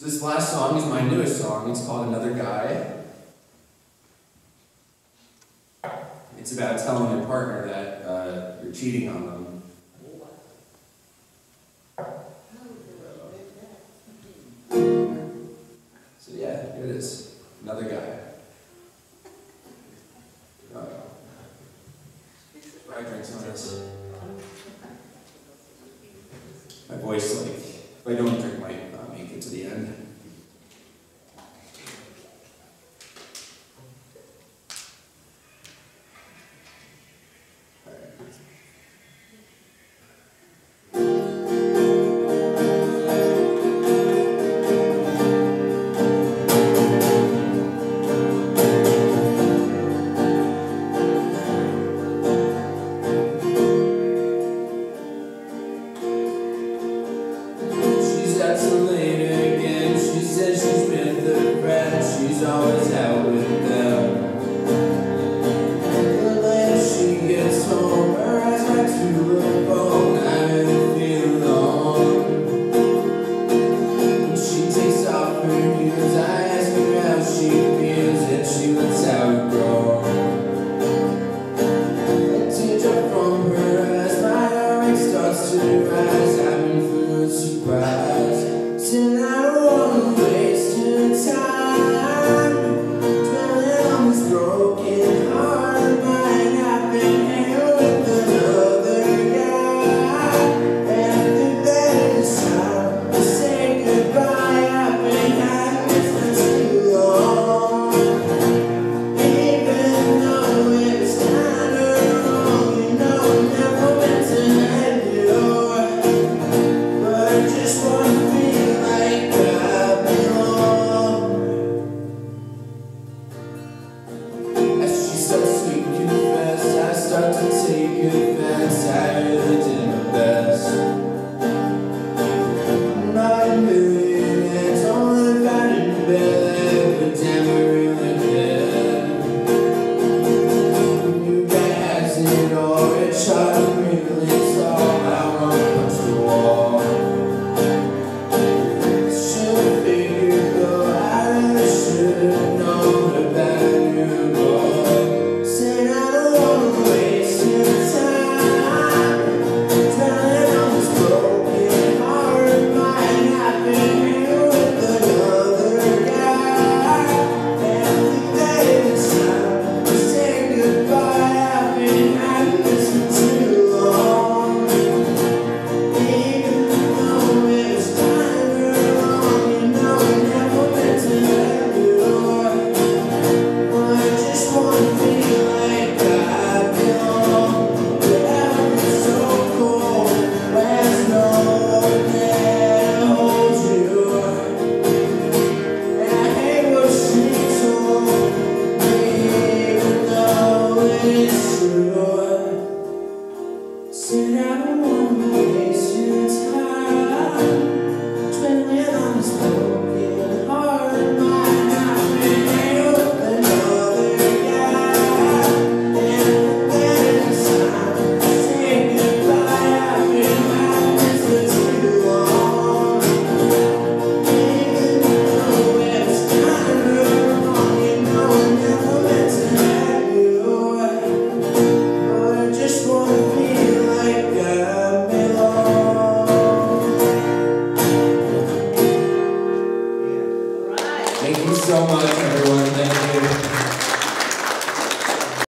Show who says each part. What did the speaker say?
Speaker 1: So this last song is my newest song. It's called Another Guy. It's about telling your partner that uh, you're cheating on them. So yeah, here it is. Another guy. I drink some of this. My voice, like, if I don't surprise, I'm in food surprise. so much, everyone. Thank you.